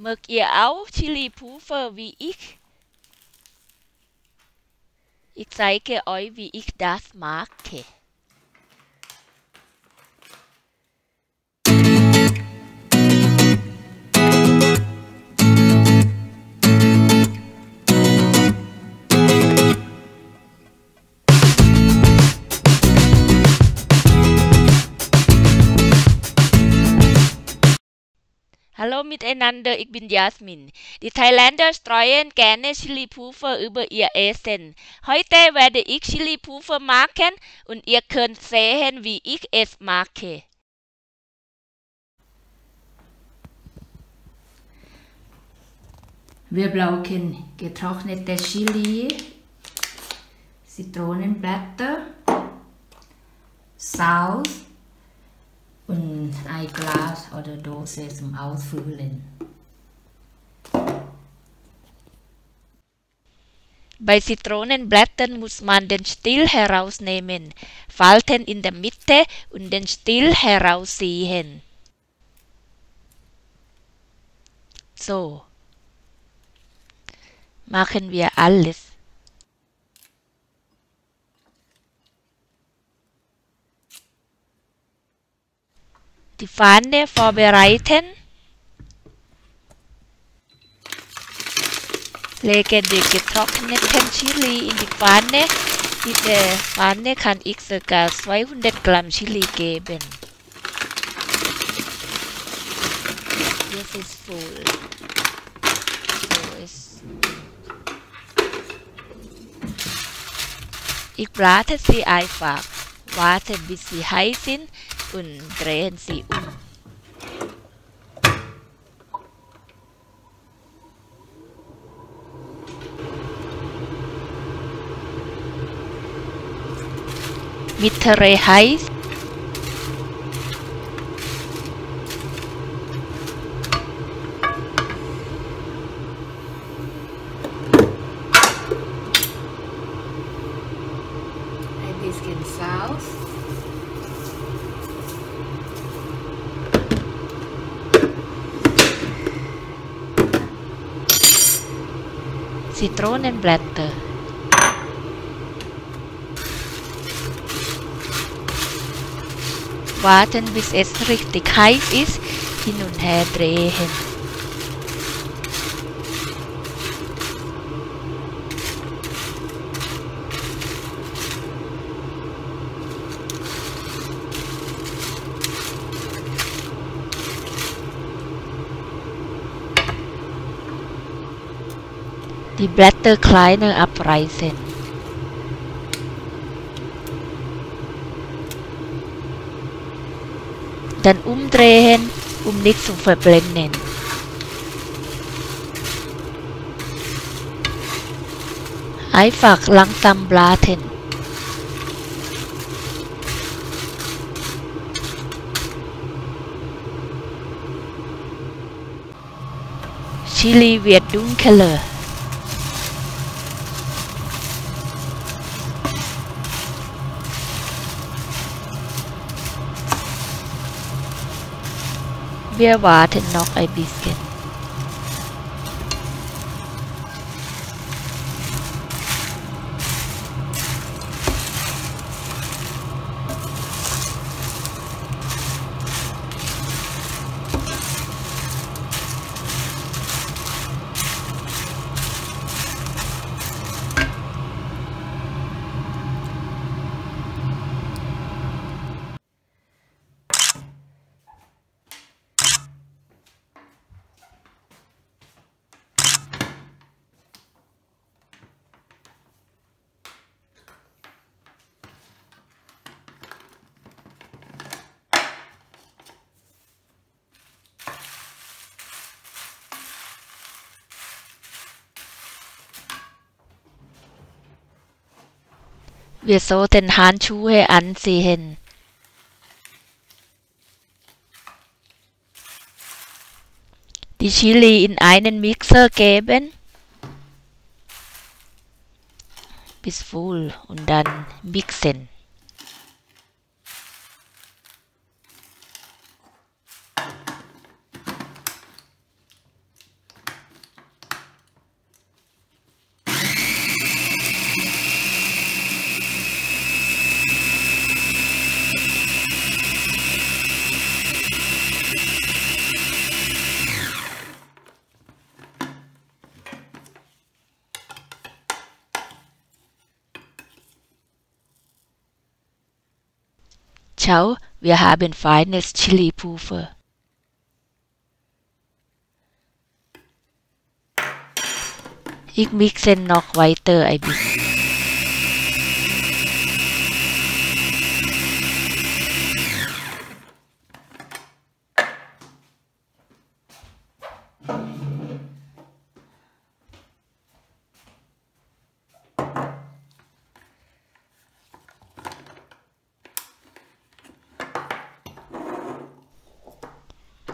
Mögt ihr auch Chili-Pulver wie ich? Ich zeige euch, wie ich das mache. Hallo miteinander, ich bin Jasmin. Die Thailänder streuen gerne Chili-Pulver über ihr Essen. Heute werde ich Chili-Pulver machen und ihr könnt sehen, wie ich es mache. Wir brauchen getrocknete Chili, Zitronenblätter, Salz und ein Glas oder Dose zum Ausfüllen. Bei Zitronenblättern muss man den Stiel herausnehmen, Falten in der Mitte und den Stiel herausziehen. So machen wir alles. Die Pfanne vorbereiten. Lege die getrockneten Chili in die Pfanne. Diese Pfanne kann ich ca. 200 Gramm Chili geben. This is full. So ist ich brate sie einfach. Warte bis sie heiß sind und drehen sie um. Mittlere heiß. Ein bisschen Salz. Zitronenblätter. Warten bis es richtig heiß ist, hin und her drehen. Die Blätter kleiner abreißen. Dann umdrehen, um nicht zu verblenden. Einfach langsam braten. Chili wird dunkler. Wir warten noch ein bisschen. Wir sollten Handschuhe anziehen. Die Chili in einen Mixer geben bis voll und dann mixen. Schau, wir haben feines Chili-Pulver. Ich mixe noch weiter ein bisschen.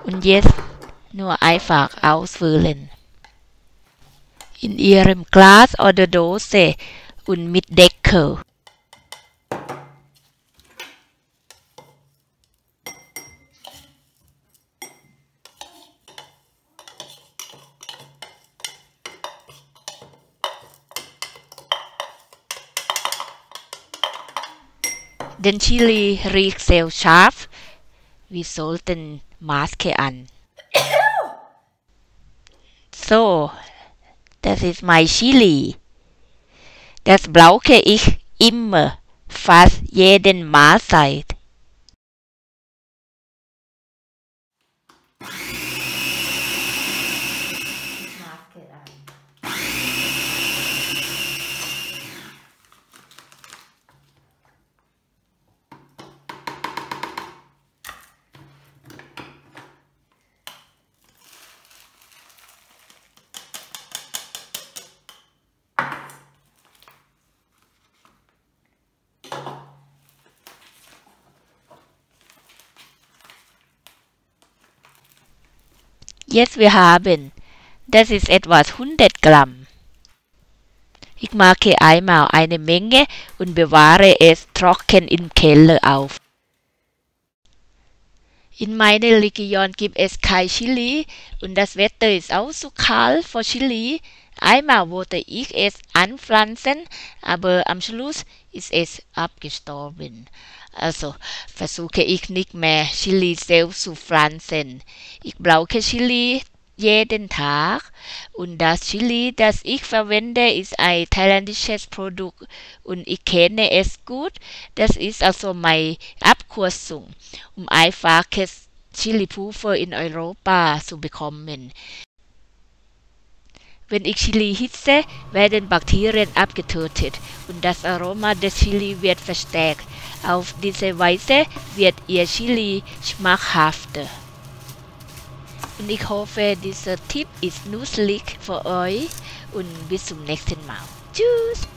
Und jetzt nur einfach ausfüllen. In Ihrem Glas oder Dose und mit Deckel. Den Chili riecht sehr scharf. Wir sollten Maske an. So, das ist mein Chili. Das brauche ich immer, fast jeden Mahlzeit. Jetzt wir haben, das ist etwas 100 Gramm. Ich mache einmal eine Menge und bewahre es trocken im Keller auf. In meiner Region gibt es kein Chili und das Wetter ist auch so kalt für Chili. Einmal wollte ich es anpflanzen, aber am Schluss ist es abgestorben. Also versuche ich nicht mehr Chili selbst zu pflanzen. Ich brauche Chili jeden Tag und das Chili, das ich verwende, ist ein thailändisches Produkt und ich kenne es gut. Das ist also meine Abkürzung, um einfaches Chili-Pulver in Europa zu bekommen. Wenn ich Chili hitze, werden Bakterien abgetötet und das Aroma des Chili wird verstärkt. Auf diese Weise wird Ihr Chili schmackhafter. Und ich hoffe, dieser Tipp ist nützlich für euch und bis zum nächsten Mal. Tschüss!